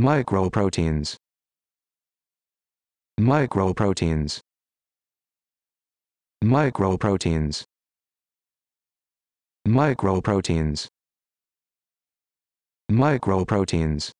Microproteins. Microproteins. Microproteins. Microproteins. Microproteins.